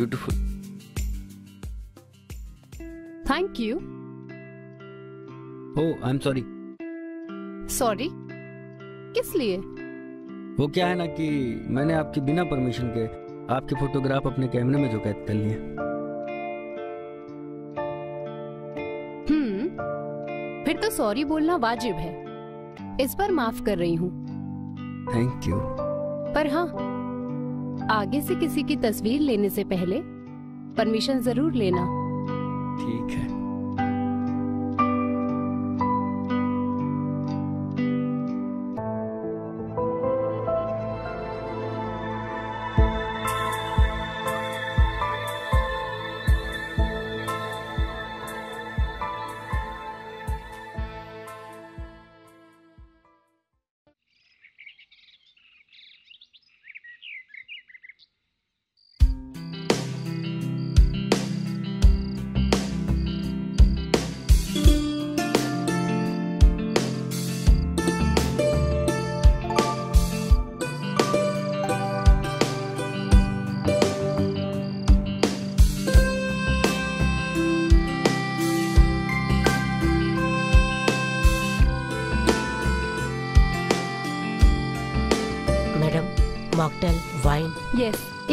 beautiful. Thank you Oh, I'm sorry. Sorry किस लिए? वो क्या है ना कि मैंने आपकी बिना परमिशन के आपके फोटोग्राफ अपने कैमरे में जो कैद कर लिए हम्म फिर तो सॉरी बोलना वाजिब है। इस पर माफ़ कर रही हूँ। थैंक यू पर हाँ आगे से किसी की तस्वीर लेने से पहले परमिशन ज़रूर लेना। ठीक है।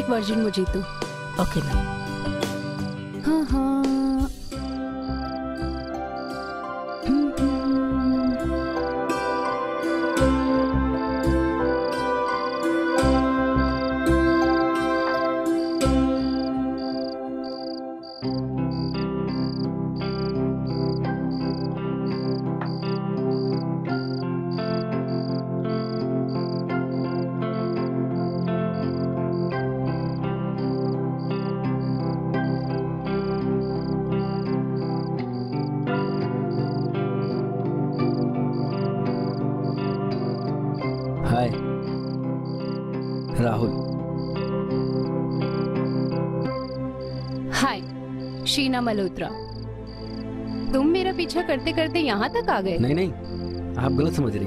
वर्जिन मुझे तो okay ma'am hi Rahul. Hi Sheena Malhotra. तुम मेरा पीछा करते करते यहाँ तक आ गए। नहीं नहीं आप गलत समझ रही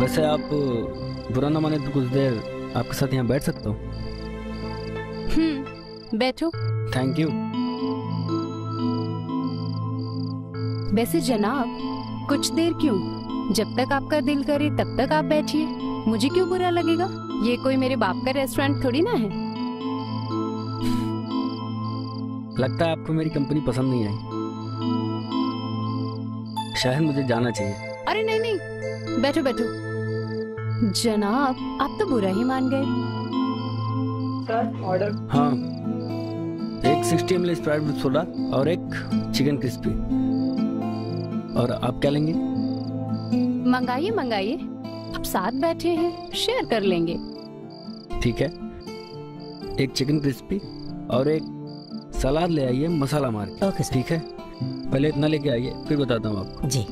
वैसे आप बुरा ना माने तो कुछ देर आपके साथ यहाँ बैठ सकता हूँ। हम्म बैठो। थैंक यू वैसे जनाब कुछ देर क्यों? जब तक आपका दिल करे तब तक आप बैठिए। मुझे क्यों बुरा लगेगा? ये कोई मेरे बाप का रेस्टोरेंट थोड़ी ना है। लगता है आपको मेरी कंपनी पसंद नहीं आई। शायद मुझे जाना चाहिए। अरे नहीं नहीं। बैठो बैठो। जनाब आप तो बुरा ही मान गए। सर ऑर्डर हाँ। एक sixty M L Sprite with soda और एक चिकन क्रिस्पी और आप क्या लेंगे? मंगाइए मंगाइए। आप साथ बैठे हैं शेयर कर लेंगे। ठीक है। एक चिकन क्रिस्पी और एक सलाद ले आइए मसाला मार के। ओके ठीक है? पहले इतना लेके आइए फिर बताता हूँ आपको। जी।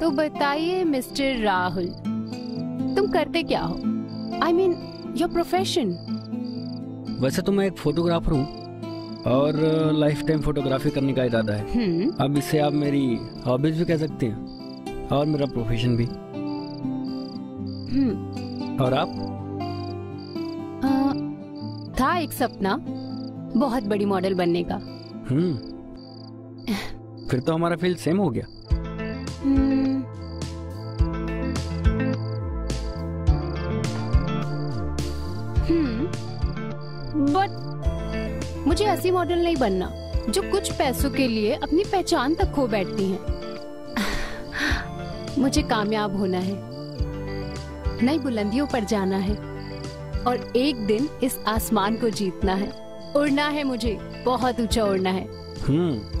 तो बताइए मिस्टर राहुल तुम करते क्या हो? आई मीन योर प्रोफेशन वैसे तो मैं एक फोटोग्राफर हूँ। और लाइफ टाइम फोटोग्राफी करने का इरादा है। हम्म। अब इससे आप मेरी हॉबीज भी कह सकते हैं और मेरा प्रोफेशन भी। हम्म। और आप? आ, था एक सपना बहुत बड़ी मॉडल बनने का। हम्म। फिर तो हमारा फ़ील्ड सेम हो गया। मुझे ऐसी मॉडल नहीं बनना, जो कुछ पैसों के लिए अपनी पहचान तक खो बैठती है। मुझे कामयाब होना है। नई बुलंदियों पर जाना है। और एक दिन इस आसमान को जीतना है। उड़ना है मुझे, बहुत ऊँचा उड़ना है। हम्म।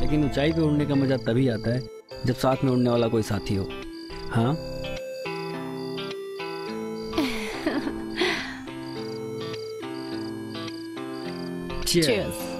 लेकिन ऊंचाई पे उड़ने का मज़ा तभी आता है, जब साथ में उड़ने वाला कोई साथी हो। हाँ? Cheers. Cheers.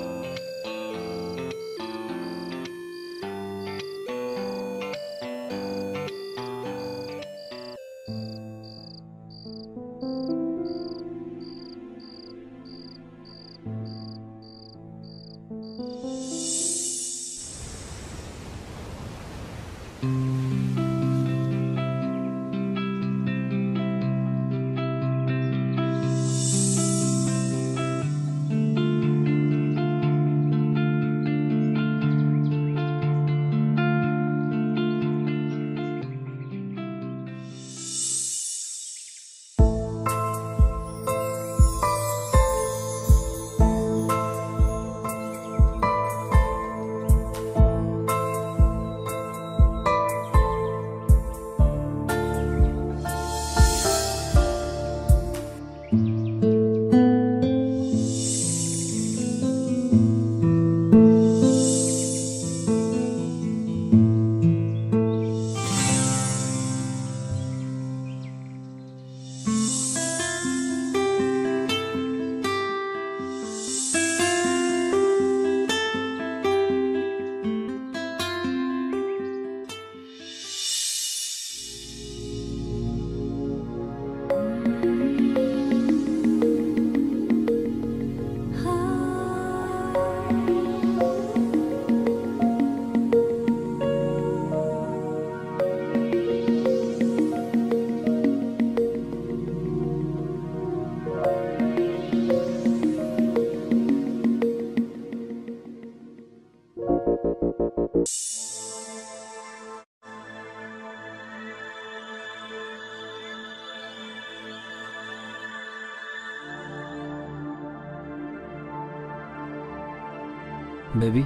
बेबी,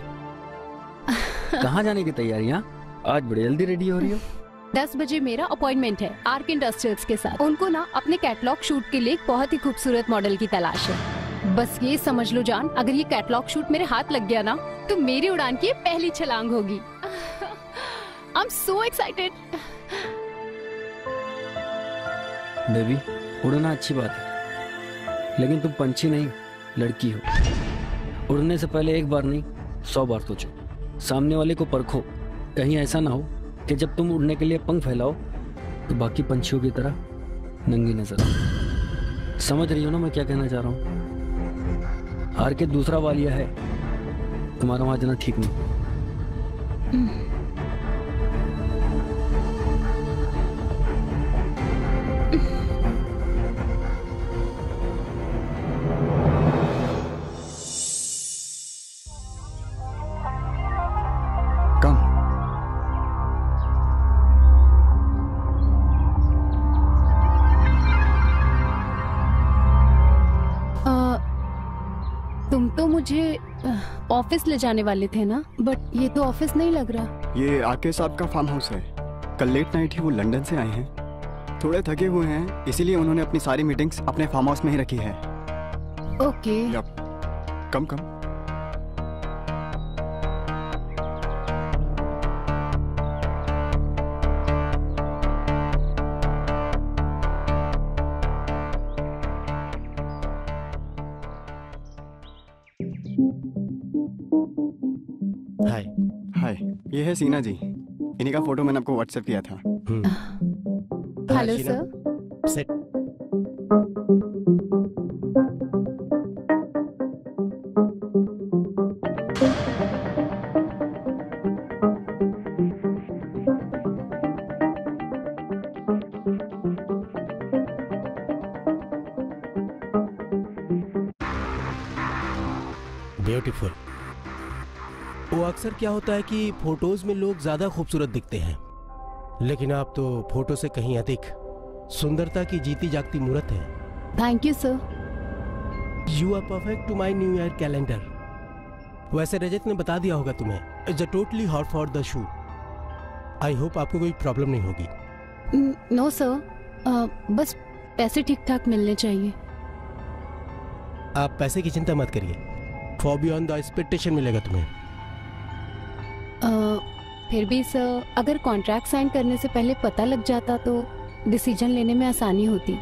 कहाँ जाने की तैयारियाँ? आज बड़ी जल्दी रेडी हो रही हो। दस बजे मेरा अपॉइंटमेंट है आर्क इंडस्ट्रियल्स के साथ। उनको ना अपने कैटलॉग शूट के लिए बहुत ही खूबसूरत मॉडल की तलाश है। बस ये समझ लो जान, अगर ये कैटलॉग शूट मेरे हाथ लग गया ना तो मेरी उड़ान की पहली छलांग होगी। I am so excited baby उड़ना अच्छी बात है। लेकिन तुम पंछी नहीं, लड़की हो। उड़ने से पहले एक बार नहीं, सौ बार सोचो। सामने वाले को परखो, कहीं ऐसा ना हो कि जब तुम उड़ने के लिए पंख फैलाओ तो बाकी पंछियों की तरह नंगी नज़र समझ रही हो ना मैं क्या कहना चाह रहा हूँ? हार के दूसरा वालिया है तुम्हारा वहाँ जाना ठीक नहीं। कम तुम तो मुझे ऑफ़िस ले जाने वाले थे ना? बट ये तो ऑफ़िस नहीं लग रहा। ये आके साहब का फार्म हाउस है। कल लेट नाइट ही वो लंदन से आए हैं। थोड़े थके हुए हैं इसीलिए उन्होंने अपनी सारी मीटिंग्स अपने फार्म हाउस में ही रखी है। Okay okay. Come come. Hi. Hi. ये है सीना जी। इन्हीं का फ़ोटो मैंने आपको व्हाट्सएप किया था। Hello sir. सेट। ब्यूटीफुल वो अक्सर क्या होता है कि फ़ोटोज़ में लोग ज़्यादा खूबसूरत दिखते हैं। लेकिन आप तो फ़ोटो से कहीं अधिक सुंदरता की जीती जागती मूर्त है। Thank you sir you are perfect to my new year calendar वैसे रजत ने बता दिया होगा तुम्हें it's a totally hot for the shoe I hope आपको कोई प्रॉब्लम नहीं होगी। नो सर बस पैसे ठीक ठाक मिलने चाहिए। आप पैसे की चिंता मत करिए। फॉर बियॉन्ड द एक्सपेक्टेशन मिलेगा तुम्हें। फिर भी सर अगर कॉन्ट्रैक्ट साइन करने से पहले पता लग जाता तो डिसीज़न लेने में आसानी होती।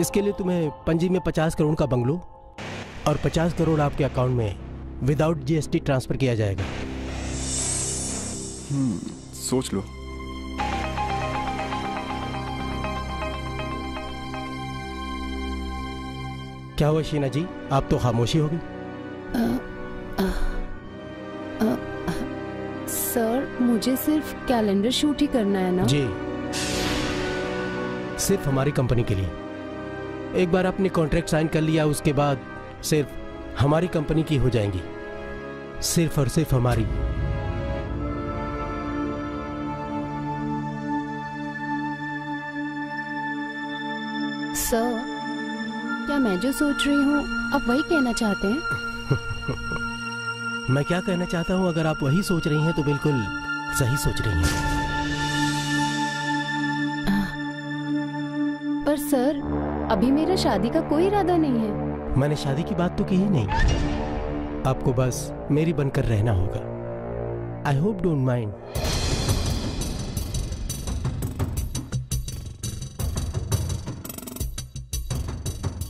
इसके लिए तुम्हें पंजी में पचास करोड़ का बंगलो और पचास करोड़ आपके अकाउंट में विदाउट जीएसटी ट्रांसफ़र किया जाएगा। हम्म सोच लो। क्या हुआ शीना जी? आप तो खामोशी हो गई। सर मुझे सिर्फ़ कैलेंडर शूट ही करना है ना? जी। सिर्फ़ हमारी कंपनी के लिए। एक बार आपने कॉन्ट्रैक्ट साइन कर लिया उसके बाद सिर्फ़ हमारी कंपनी की हो जाएँगी। सिर्फ़ और सिर्फ़ हमारी। क्या मैं जो सोच रही हूँ आप वही कहना चाहते हैं? मैं क्या कहना चाहता हूँ अगर आप वही सोच रही हैं तो बिल्कुल सही सोच रही हैं। पर सर अभी मेरा शादी का कोई इरादा नहीं है। मैंने शादी की बात तो की ही नहीं। आपको बस मेरी बनकर रहना होगा। आई होप डोंट माइंड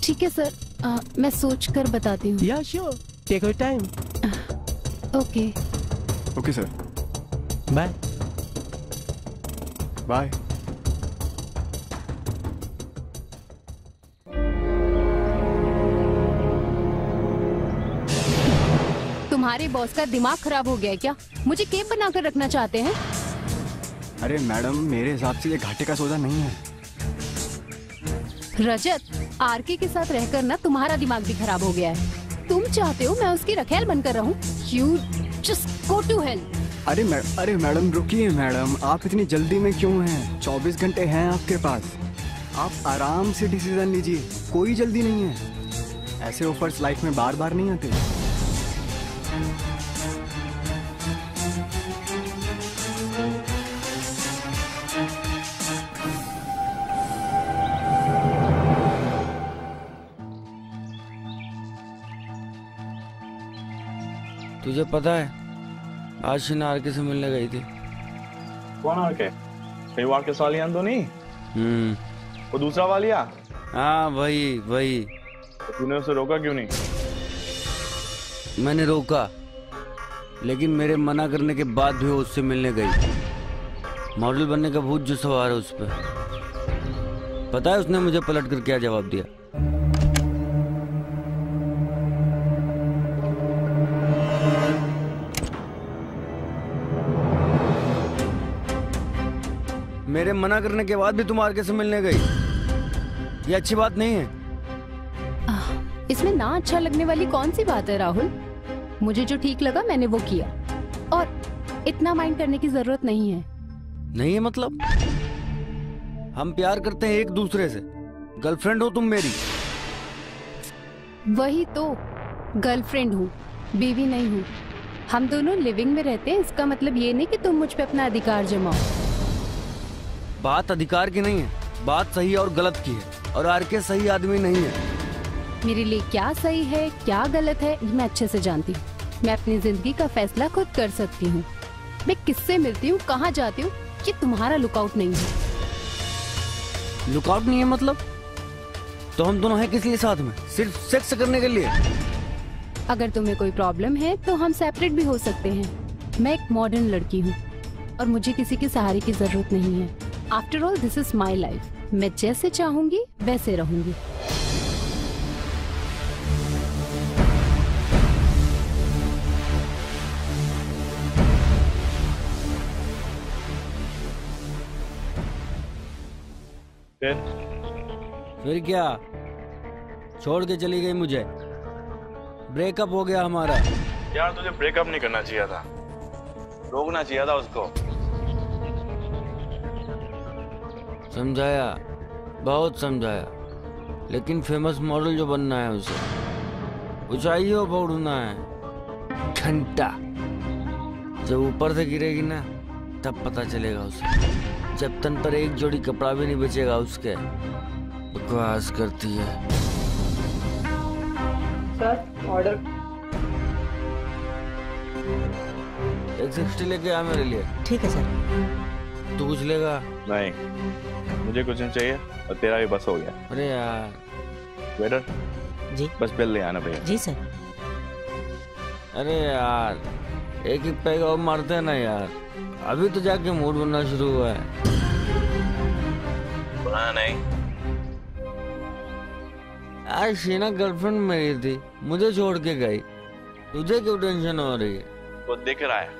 ठीक है सर। अ, मैं सोच कर बताती हूँ। Yeah sure take your time okay. Okay sir. Bye bye तुम्हारे बॉस का दिमाग खराब हो गया है क्या? मुझे केप बनाकर रखना चाहते हैं? अरे मैडम मेरे हिसाब से ये घाटे का सौदा नहीं है। रजत आरके के साथ रहकर ना तुम्हारा दिमाग भी खराब हो गया है। तुम चाहते हो मैं उसकी रखेल बनकर रहूँ? You just go to help अरे मै, अरे मैडम, रुकिए मैडम। आप इतनी जल्दी में क्यों हैं? 24 घंटे हैं आपके पास। आप आराम से डिसीज़न लीजिए। कोई जल्दी नहीं है। ऐसे ऑफर्स लाइफ में बार बार नहीं आते। तुझे पता है आज शीना आरके से मिलने गई थी? कौन आर के कई बार के सालियान तो नहीं हम्म। वो दूसरा वालिया? हाँ वही वही। तो तूने उसे रोका क्यों नहीं? मैंने रोका लेकिन मेरे मना करने के बाद भी वो उससे मिलने गई। मॉडल बनने का भूत जो सवार है उस पर। पता है उसने मुझे पलट कर क्या जवाब दिया? मेरे मना करने के बाद भी तुम आरके से मिलने गई। ये अच्छी बात नहीं है। इसमें ना अच्छा लगने वाली कौन सी बात है राहुल? मुझे जो ठीक लगा मैंने वो किया। और इतना माइंड करने की ज़रूरत नहीं है। नहीं है मतलब? हम प्यार करते हैं एक दूसरे से। गर्लफ्रेंड हो तुम मेरी। वही तो गर्लफ्रेंड हूँ बीवी नहीं हूँ। हम दोनों लिविंग में रहते हैं इसका मतलब ये नहीं कि तुम मुझ पे अपना अधिकार जमाओ। बात अधिकार की नहीं है बात सही और गलत की है और आर के सही आदमी नहीं है। मेरे लिए क्या सही है क्या गलत है ये मैं अच्छे से जानती हूँ। मैं अपनी ज़िंदगी का फैसला खुद कर सकती हूँ। मैं किससे मिलती हूँ कहाँ जाती हूँ ये तुम्हारा लुकआउट नहीं है। लुकआउट नहीं है मतलब? तो हम दोनों हैं किस लिए साथ में? सिर्फ़ सेक्स करने के लिए? अगर तुम्हें कोई प्रॉब्लम है तो हम सेपरेट भी हो सकते हैं। मैं एक मॉडर्न लड़की हूँ और मुझे किसी के सहारे की ज़रूरत नहीं है। After all this is my life मैं जैसे चाहूँगी वैसे रहूँगी। फिर? फिर क्या? छोड़ के चली गई मुझे। ब्रेकअप हो गया हमारा। यार तुझे ब्रेकअप नहीं करना चाहिए था। रोकना चाहिए था उसको। समझाया बहुत समझाया। लेकिन फ़ेमस मॉडल जो बनना है उसे। ऊंचाइयों पर उड़ना है। घंटा। जब ऊपर से गिरेगी ना तब पता चलेगा उसे। जब तन पर एक जोड़ी कपड़ा भी नहीं बचेगा उसके बकवास करती है। सर ऑर्डर एक सिक्सटी लेके आ मेरे लिए। ठीक है सर। तू कुछ लेगा। नहीं मुझे कुछ नहीं चाहिए और तेरा भी बस हो गया। अरे यार। वेटर जी? बस बिल ले आना भैया। जी सर। अरे यार एक ही पैग और मारते हैं ना यार। अभी तो जाके मूड बनना शुरू हुआ है। हाँ नहीं। आज शीना गर्लफ्रेंड मेरी थी मुझे छोड़ के गई। तुझे क्यों टेंशन हो रही है? वो दिख रहा है।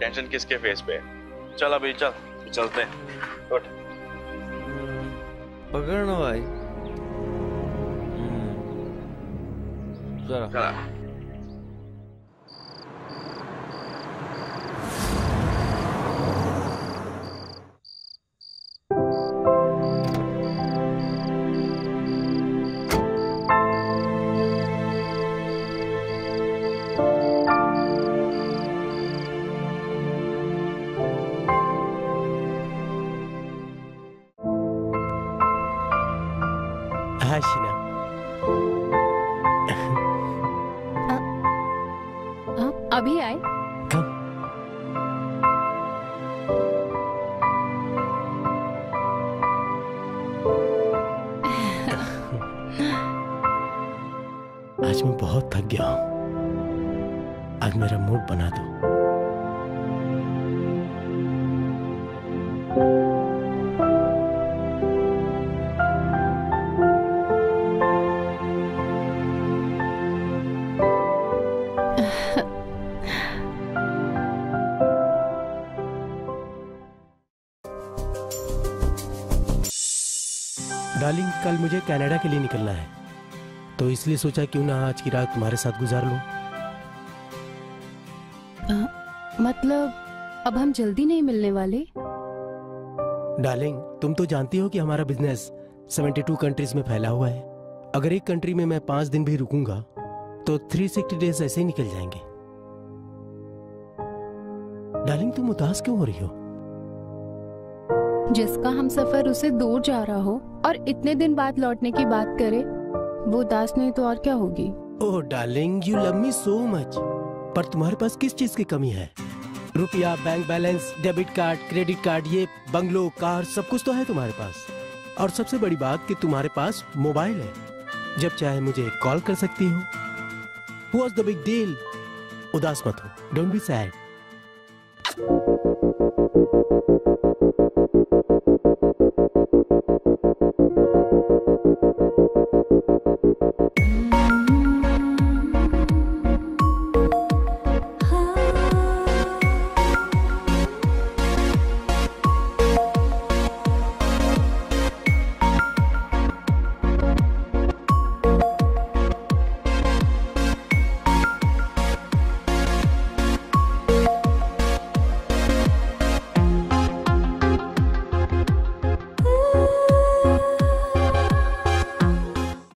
टेंशन किसके फेस पे है? चल अभी चल। चलते हैं। उठ। पकड़ना भाई। चला चलो मेरा मूड बना दो। डार्लिंग, कल मुझे कनाडा के लिए निकलना है। तो इसलिए सोचा क्यों ना आज की रात तुम्हारे साथ गुजार लूँ। मतलब अब हम जल्दी नहीं मिलने वाले? डार्लिंग तुम तो जानती हो कि हमारा बिज़नेस 72 कंट्रीज़ में फैला हुआ है। अगर एक कंट्री में मैं पाँच दिन भी रुकूँगा तो 360 डेज़ ऐसे ही निकल जाएँगे। डार्लिंग तुम उदास क्यों हो रही हो? जिसका हम सफ़र उसे दूर जा रहा हो और इतने दिन बाद लौटने की बात करे वो उदास नहीं तो और क्या होगी? ओह darling you love me so much पर तुम्हारे पास किस चीज़ की कमी है? रुपया bank balance debit card credit card ये बंगलो कार सब कुछ तो है तुम्हारे पास। और सबसे बड़ी बात कि तुम्हारे पास मोबाइल है। जब चाहे मुझे कॉल कर सकती हो। वॉज़ द बिग डील उदास मत हो। Don't be sad